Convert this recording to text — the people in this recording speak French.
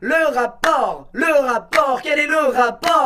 Le rapport, le rapport, quel est le rapport?